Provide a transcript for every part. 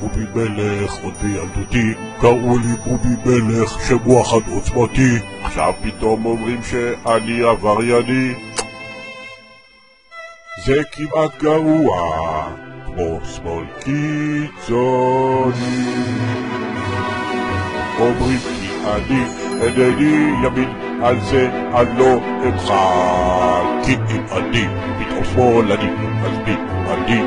בובי מלך, עוד בילדותי קראו לי בובי מלך, שם וואחד עוצמתי, עכשיו פתאום אומרים שאני עברייני. זה כמעט גרוע, כמו שמאל קיצוני. אומרים כי אני אינני ימין, על זה אני לא אמחל. כי אם אני פתאום שמאלני, אז מי אני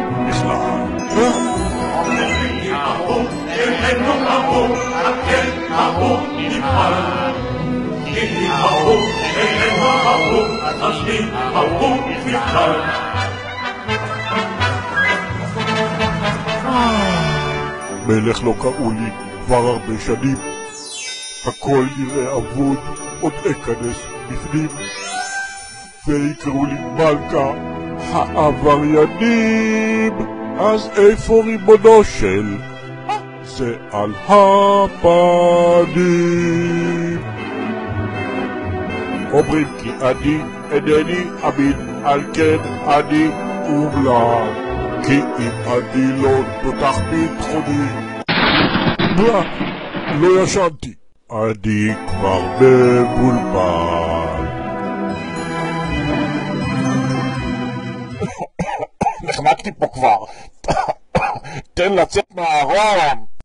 מלך לא קראו לי כבר הרבה שנים. הכל נראה אבוד, עוד אכנס בפנים. ויקראו לי מלכה העבריינים. אז איפה ריבונו של? זה על הפנים. אומרים כי אני אינני אמין, על כן אני אומלל. כי אם אני לא תותח ביטחוני, לא, ישנתי. אני כבר מבולבל. נחנקתי פה כבר. תן לצאת מה...